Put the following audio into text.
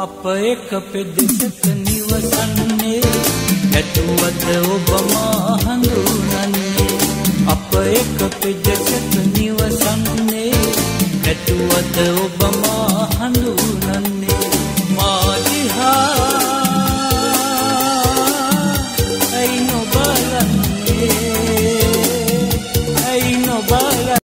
අප එක පෙදෙසක නිවසන්නේ නැතුවද ඔබ මා හඳුනන්නේ අප එක පෙදෙසක නිවසන්නේ නැතුවද ඔබ මා හඳුනන්නේ